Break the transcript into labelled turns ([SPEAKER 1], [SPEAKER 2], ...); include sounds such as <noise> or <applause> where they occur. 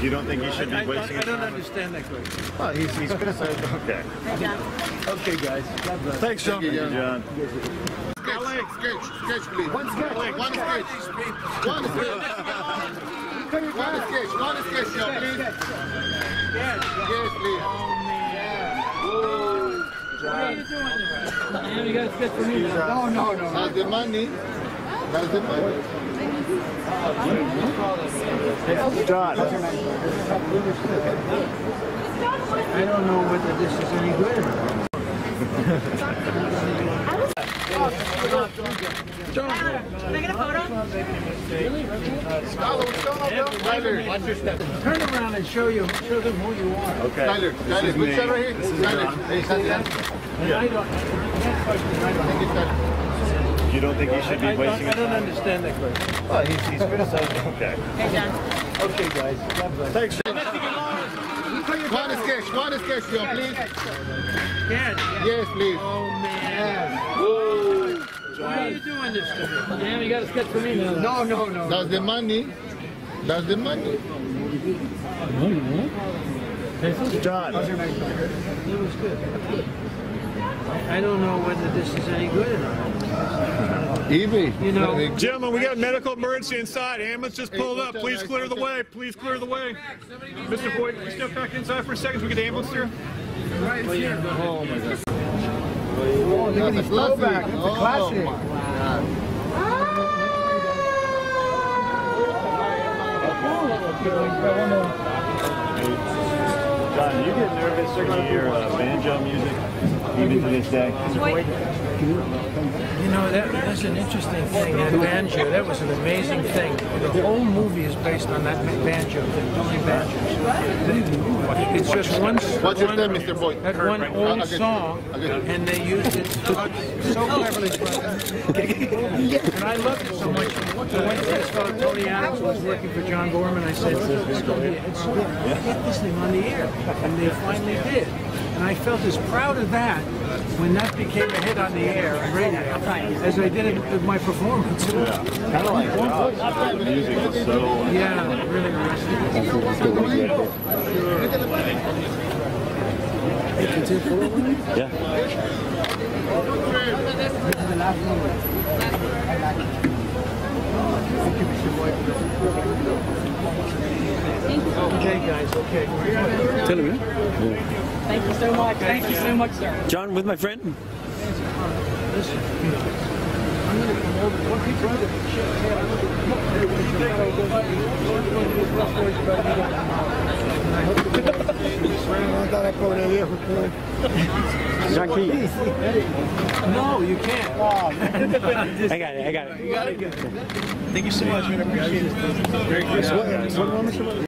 [SPEAKER 1] You don't think he should be
[SPEAKER 2] I, I, I don't understand that question.
[SPEAKER 1] Well, he's, he's criticized. <laughs> Okay.
[SPEAKER 2] Okay, guys. God bless.
[SPEAKER 1] Thanks, Jon.
[SPEAKER 3] Thank you,
[SPEAKER 1] Jon.
[SPEAKER 3] Sketch, sketch, sketch, please. One sketch. One sketch. One sketch. <laughs> One sketch. One sketch, yo, please. Yes, please.
[SPEAKER 2] Oh, you doing? You got to sketch for me. No, no, no.
[SPEAKER 3] That's the money. That's the money.
[SPEAKER 1] Jon.
[SPEAKER 2] I don't know whether this is any good or not.
[SPEAKER 4] Can I get a photo?
[SPEAKER 2] Turn around and show you, show them who you are.
[SPEAKER 1] Okay.
[SPEAKER 3] Tyler,
[SPEAKER 1] This
[SPEAKER 3] Tyler,
[SPEAKER 1] is
[SPEAKER 3] which
[SPEAKER 1] me.
[SPEAKER 3] right here?
[SPEAKER 1] This is
[SPEAKER 3] Tyler.
[SPEAKER 1] Jon.
[SPEAKER 3] Hey, Tyler.
[SPEAKER 2] And I don't, that question, I don't.
[SPEAKER 3] Thank you,
[SPEAKER 1] don't think he should be
[SPEAKER 2] I don't,
[SPEAKER 1] wasting
[SPEAKER 2] I
[SPEAKER 1] his
[SPEAKER 2] don't
[SPEAKER 1] time?
[SPEAKER 2] understand that question.
[SPEAKER 1] Well, he's, he's criticized. Okay.
[SPEAKER 4] Hey, Jon.
[SPEAKER 2] Okay, guys. God bless.
[SPEAKER 1] Thanks.
[SPEAKER 3] One sketch. One sketch, yo, please.
[SPEAKER 2] Yeah.
[SPEAKER 3] Yes, please.
[SPEAKER 2] Oh, man. Why are you doing this to me? Yeah, you got to sketch for me now. No, no, no.
[SPEAKER 3] That's the money. That's the money.
[SPEAKER 1] Jon.
[SPEAKER 2] It was good. I don't know whether this is any good or not.
[SPEAKER 3] Evie.
[SPEAKER 2] You know-
[SPEAKER 5] Gentlemen, we got a medical emergency inside. Ambulance just pulled up. Please clear the way. Please clear the way. Mr. Voight, can you step back inside for a second so we get the ambulance here? Right here.
[SPEAKER 2] Oh, my God.
[SPEAKER 3] Oh, look at these throwback. It's a classic.
[SPEAKER 1] Jon, do you get nervous when you hear uh, banjo music, even to this day?
[SPEAKER 2] You know, that, that's an interesting thing. That banjo, that was an amazing thing. The whole movie is based on that banjo thing, Tony Banjo. It's just one,
[SPEAKER 3] What's your name, Mr. Voight?
[SPEAKER 2] that one old song,
[SPEAKER 3] I'll get you.
[SPEAKER 2] and they used it so cleverly. <laughs> Oh. And I loved it so much. So when this fellow Tony Adams was working for John Boorman, I said, "It's gonna be- it's- get this thing on the air," and they finally did. And I felt as proud of that when that became a hit on the air radio as I did it with my performance.
[SPEAKER 1] Kind of like. The music is so.
[SPEAKER 2] Yeah, really arresting.
[SPEAKER 1] Yeah.
[SPEAKER 2] Okay, guys, okay. Tell him. Eh?
[SPEAKER 6] Thank you so much. Thank you so much, sir.
[SPEAKER 7] Jon, with my friend.
[SPEAKER 2] Listen, I'm gonna come over. What people do,
[SPEAKER 7] John Keith.
[SPEAKER 2] No, you can't.
[SPEAKER 7] I got it. I got it.
[SPEAKER 2] You gotta get.
[SPEAKER 5] Thank you so much. man. I appreciate it. Very good.